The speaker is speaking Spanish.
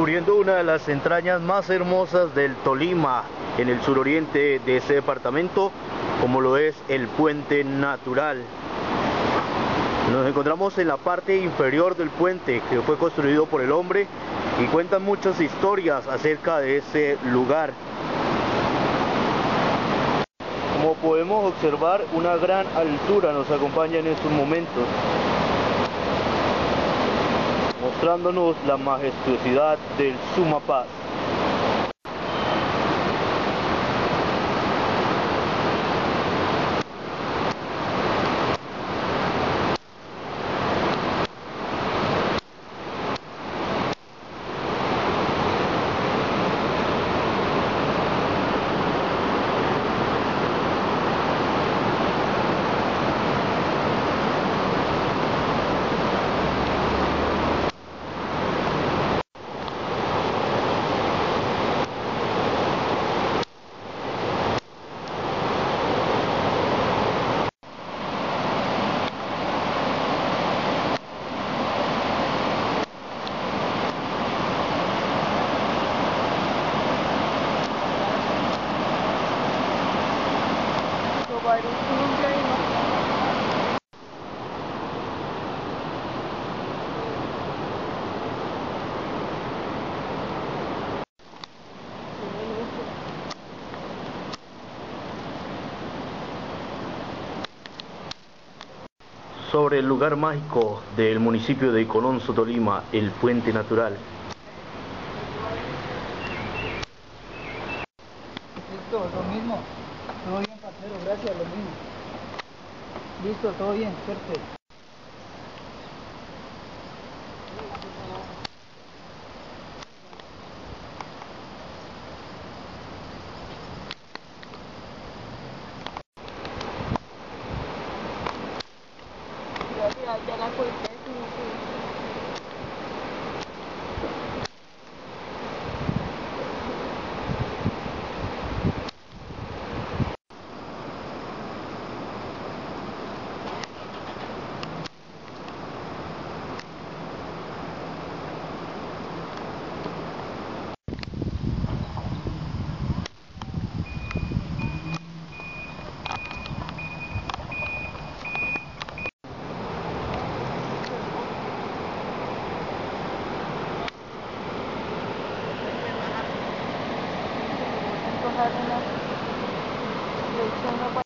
descubriendo una de las entrañas más hermosas del Tolima, en el suroriente de ese departamento, como lo es el puente natural. Nos encontramos en la parte inferior del puente que fue construido por el hombre y cuentan muchas historias acerca de ese lugar. Como podemos observar, una gran altura nos acompaña en estos momentos mostrándonos la majestuosidad del Sobre el lugar mágico del municipio de Colonso, Tolima, el Puente Natural. Listo, lo mismo. Todo bien, parcero, gracias, lo mismo. Listo, todo bien, suerte. Gracias, ya la es had enough. They came up